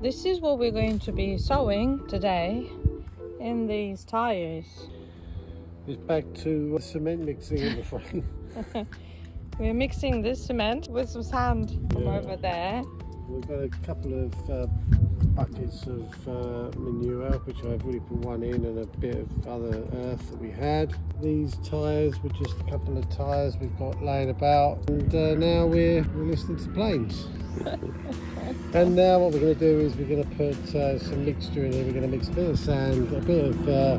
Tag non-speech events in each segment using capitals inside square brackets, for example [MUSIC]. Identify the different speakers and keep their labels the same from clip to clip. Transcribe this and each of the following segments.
Speaker 1: This is what we're going to be sowing today in these tyres.
Speaker 2: It's back to cement mixing, I'm afraid. [LAUGHS]
Speaker 1: We're mixing this cement with some sand from
Speaker 2: Yeah.
Speaker 1: over there.
Speaker 2: We've got a couple of uh, buckets of uh, manure, which I've already put one in, and a bit of other earth that we had. These tyres were just a couple of tyres we've got laying about, and uh, now we're, we're listening to planes. And now what we're going to do is we're going to put uh, some mixture in here. We're going to mix a bit of sand, a bit of uh,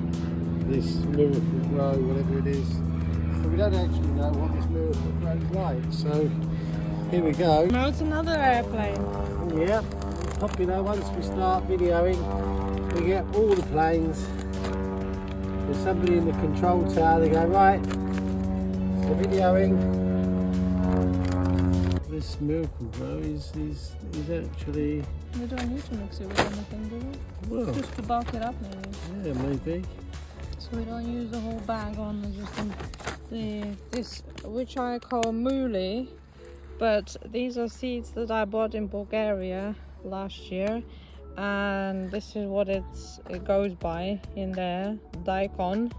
Speaker 2: this miracle grow, whatever it is. So we don't actually know what this Miracle-Gro is like. So here we go.
Speaker 1: No, it's another airplane.
Speaker 2: Yeah, popular once we start videoing, we get all the planes. There's somebody in the control tower, they go, right, so videoing. This miracle grow is, is, is actually,
Speaker 1: We don't need to mix it with anything, do we?
Speaker 2: well,
Speaker 1: Just to bulk it up, maybe.
Speaker 2: yeah, maybe.
Speaker 1: So we don't use the whole bag on the- just the, the this, which I call mooli, but these are seeds that I bought in Bulgaria last year, and this is what it's it goes by in there, daikon,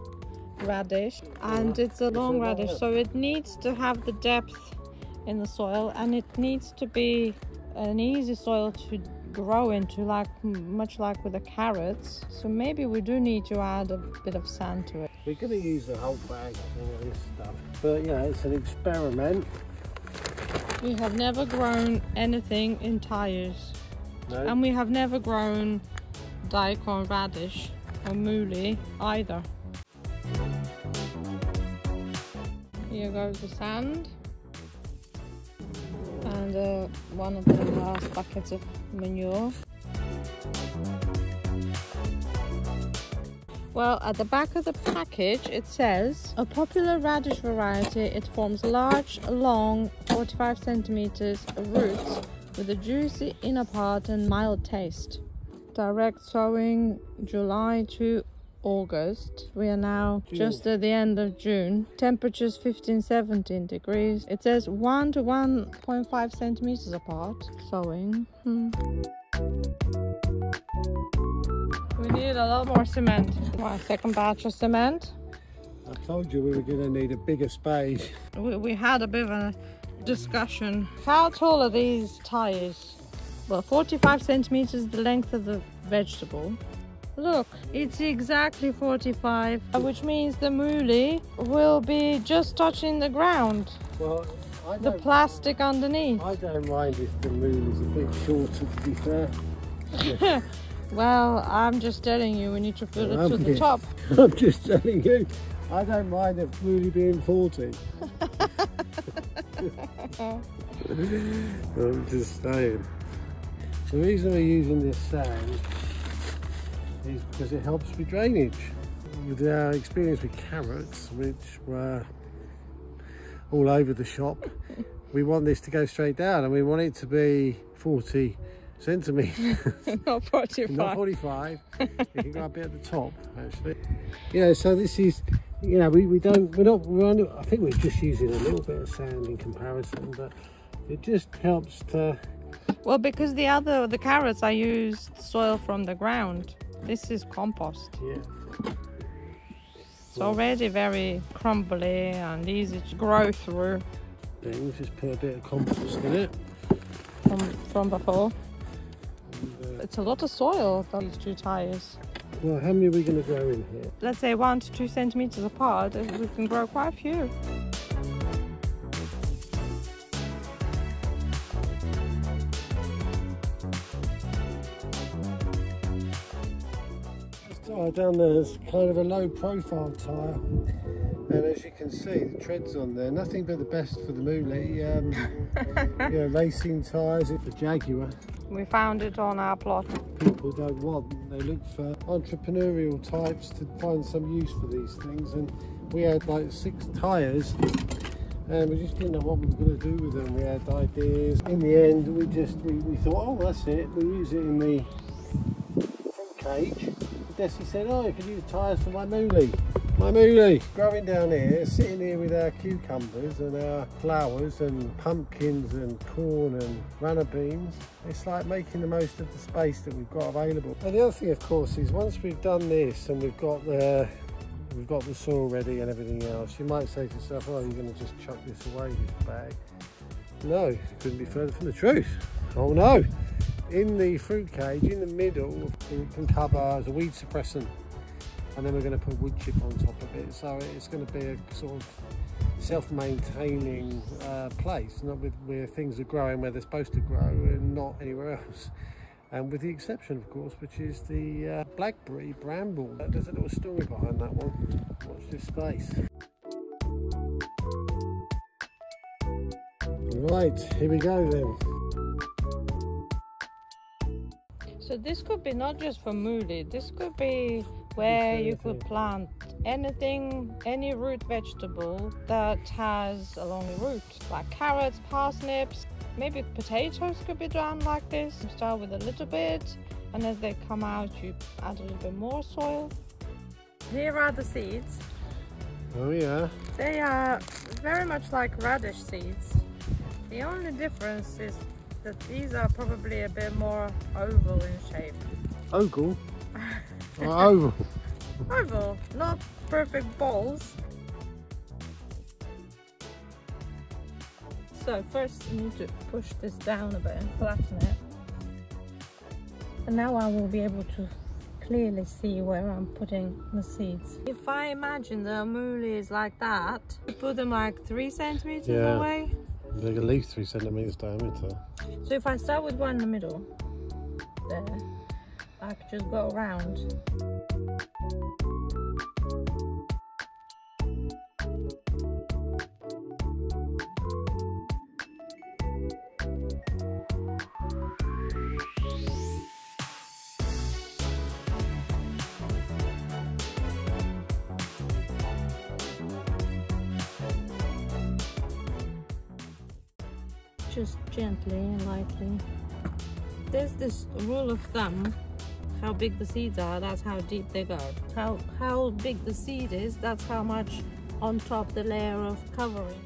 Speaker 1: radish, and it's a long radish, so it needs to have the depth in the soil, and it needs to be an easy soil to grow into like much like with the carrots so maybe we do need to add a bit of sand to it
Speaker 2: We're going to use the whole bag and all this stuff. But, you know, it's an experiment.
Speaker 1: we have never grown anything in tires
Speaker 2: No?
Speaker 1: and we have never grown daikon radish or mooli either here goes the sand one of the last buckets of manure Well, at the back of the package it says a popular radish variety. It forms large, long, 45 centimeters roots with a juicy inner part and mild taste. Direct sowing July to August. We are now
Speaker 2: June.
Speaker 1: just at the end of June. Temperatures 15 17 degrees. It says 1 to 1.5 centimeters apart. Sowing. Hmm. We need a lot more cement. My second batch of cement.
Speaker 2: I told you we were going to need a bigger spade.
Speaker 1: We, we had a bit of a discussion. How tall are these tires? Well, 45 centimeters the length of the vegetable. Look, it's exactly 45, uh, which means the mooli will be just touching the ground.
Speaker 2: Well, I
Speaker 1: The
Speaker 2: don't,
Speaker 1: plastic underneath.
Speaker 2: I don't mind if the moon is a bit shorter, to be fair. [LAUGHS]
Speaker 1: Well, I'm just telling you, we need to fill it to the
Speaker 2: Okay.
Speaker 1: top. [LAUGHS]
Speaker 2: I'm just telling you, I don't mind if Moody being 40. [LAUGHS] I'm just saying. The reason we're using this sand is because it helps with drainage. With our uh, experience with carrots, which were all over the shop, [LAUGHS] we want this to go straight down and we want it to be 40 centimetres. [LAUGHS]
Speaker 1: Not 45.
Speaker 2: not 45 you can go a bit at the top actually yeah so this is you know we, we don't we're not we're under, i think we're just using a little bit of sand in comparison but it just helps to
Speaker 1: Well, because the other, the carrots, I used soil from the ground. This is compost.
Speaker 2: yeah
Speaker 1: It's already very crumbly and easy to grow through
Speaker 2: things just put a bit of compost in it
Speaker 1: from, from before.
Speaker 2: and, uh,
Speaker 1: It's a lot of soil, those two tires.
Speaker 2: well how many are we going to grow in here
Speaker 1: Let's say one to two centimeters apart, we can grow quite a few.
Speaker 2: Down there is kind of a low profile tire and as you can see the treads on there nothing but the best for the Mooli um, [LAUGHS] you know racing tires for Jaguar
Speaker 1: We found it on our plot.
Speaker 2: people don't want. They look for entrepreneurial types to find some use for these things. And we had like six tyres and we just didn't know what we were going to do with them. We had ideas. In the end, we just we, we thought, oh, that's it. We use it in the cage. Desi said, oh, you could use tyres for my mooli. My mooli. Growing down here, sitting here with our cucumbers and our flowers and pumpkins and corn and runner beans. It's like making the most of the space that we've got available. And the other thing, of course, is once we've done this and we've got the we've got the soil ready and everything else, you might say to yourself, oh, you're going to just chuck this away, this bag. No, couldn't be further from the truth. Oh no! In the fruit cage, in the middle, it can cover as a weed suppressant. And then we're going to put wood chip on top of it. So it's going to be a sort of self-maintaining uh, place, not with where things are growing where they're supposed to grow and not anywhere [LAUGHS] else. And with the exception, of course, which is the uh, blackberry bramble. There's a little story behind that one. Watch this space. Right, here we go then.
Speaker 1: So this could be not just for moody, this could be where you could plant anything, any root vegetable that has a long root, like carrots, parsnips, maybe potatoes could be done like this. You start with a little bit, and as they come out, you add a little bit more soil. Here are the seeds.
Speaker 2: Oh yeah.
Speaker 1: They are very much like radish seeds. The only difference is that these are probably a bit more oval in shape.
Speaker 2: Oval? [LAUGHS] Oh, oval?
Speaker 1: oval, not perfect balls. So first you need to push this down a bit and flatten it. And now I will be able to clearly see where I'm putting the seeds. If I imagine the amuli is like that, put them like three centimeters yeah. away.
Speaker 2: Like at least three centimeters diameter.
Speaker 1: So if I start with one in the middle, there, I could just go around. Just gently and lightly. There's this rule of thumb, how big the seeds are, that's how deep they go. How, how big the seed is, that's how much on top the layer of covering.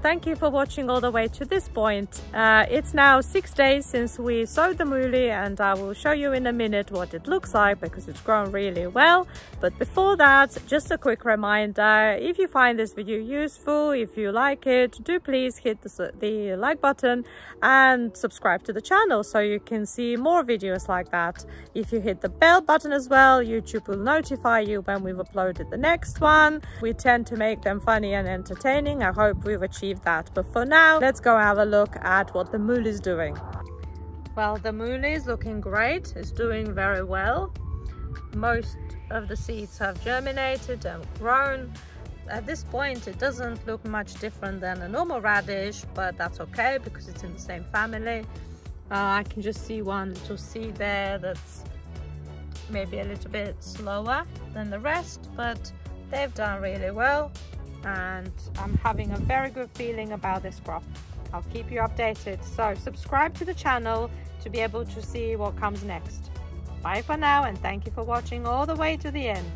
Speaker 1: Thank you for watching all the way to this point. Uh, it's now six days since we sowed the mooli and I will show you in a minute what it looks like because it's grown really well. But before that, just a quick reminder, if you find this video useful, if you like it, do please hit the, the like button and subscribe to the channel so you can see more videos like that. If you hit the bell button as well, YouTube will notify you when we've uploaded the next one. We tend to make them funny and entertaining. I hope we've achieved achieve that. But for now, let's go have a look at what the mooli is doing. Well, the mooli is looking great. It's doing very well. Most of the seeds have germinated and grown. At this point, it doesn't look much different than a normal radish, but that's okay because it's in the same family. Uh, I can just see one little seed there that's maybe a little bit slower than the rest, but they've done really well and I'm having a very good feeling about this crop. I'll keep you updated. So subscribe to the channel to be able to see what comes next. Bye for now and thank you for watching all the way to the end.